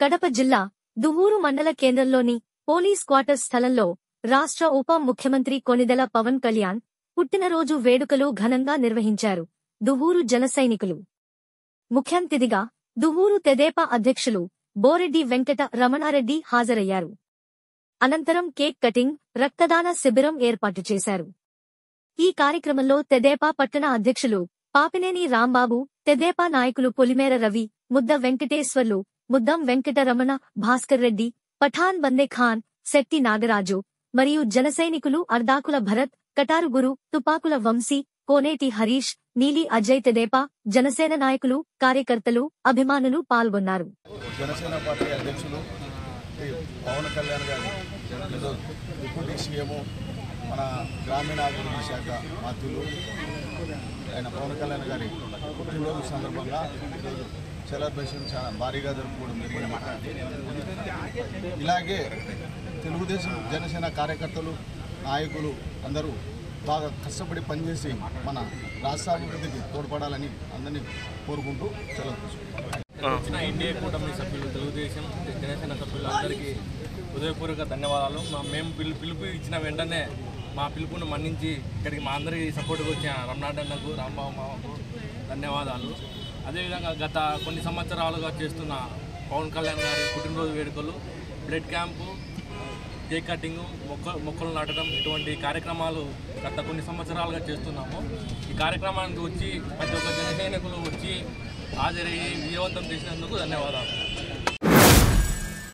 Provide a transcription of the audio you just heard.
కడప జిల్లా దువ్వూరు మండల కేంద్రంలోని పోలీస్ క్వార్టర్స్ స్థలంలో రాష్ట్ర ఉప ముఖ్యమంత్రి కొనిదెల పవన్ కళ్యాణ్ పుట్టినరోజు వేడుకలు ఘనంగా నిర్వహించారు. దువ్వూరు జనసైనికులు ముఖ్యంతిథిగా దువ్వూరు తెదేపా అధ్యక్షులు బోరెడ్డి వెంకట రమణారెడ్డి హాజరయ్యారు. అనంతరం కేక్ కటింగ్ రక్తదాన శిబిరం ఏర్పాటు చేశారు. ఈ కార్యక్రమంలో తెదేపా పట్టణ అధ్యక్షులు పాపినేని రాంబాబు తెదేపా నాయకులు పొలిమేర రవి ముద్ద వెంకటేశ్వర్లు ముద్దం వెంకటరమణ భాస్కర్ రెడ్డి పఠాన్ బందే ఖాన్ శక్తి నాగరాజు మరియు జనసైనికులు అర్దాకుల భరత్ కటారుగురు తుపాకుల వంశీ కోనేటి హరీష్ నీలి అజయ్ తెదేపా జనసేన నాయకులు కార్యకర్తలు అభిమానులు పాల్గొన్నారు. జనసేన పార్టీ అధ్యక్షులు పవన్ కళ్యాణ్ గారు డిప్యూటీ సీఎం మన గ్రామీణాభివృద్ధి శాఖ మంత్రులు ఆయన పవన్ కళ్యాణ్ గారి పుట్టినరోజు సందర్భంగా సెలబ్రేషన్ చాలా భారీగా జరుపుకోవడం ఇలాగే తెలుగుదేశం జనసేన కార్యకర్తలు నాయకులు అందరూ బాగా కష్టపడి పనిచేసి మన రాష్ట్రాభివృద్ధికి తోడ్పడాలని అందరినీ కోరుకుంటూ సెలవు వచ్చిన ఎన్డీఏ కూటమి సభ్యులు తెలుగుదేశం జనసేన సభ్యులు అందరికీ హృదయపూర్వక ధన్యవాదాలు. మా మేము పిలు పిలుపు ఇచ్చిన వెంటనే మా పిలుపును మన్నించి ఇక్కడికి మా అందరికీ సపోర్ట్గా వచ్చిన రమణాడన్నకు రాంబాబు మామకు ధన్యవాదాలు. అదేవిధంగా గత కొన్ని సంవత్సరాలుగా చేస్తున్న పవన్ కళ్యాణ్ గారి పుట్టినరోజు వేడుకలు బ్లడ్ క్యాంపు కేక్ కటింగ్ మొక్క మొక్కలు నాటడం ఇటువంటి కార్యక్రమాలు గత కొన్ని సంవత్సరాలుగా చేస్తున్నాము. ఈ కార్యక్రమానికి వచ్చి ప్రతి ఒక్క జన సైనికులు వచ్చి హాజరయ్యి విజయవంతం చేసినందుకు ధన్యవాదాలు.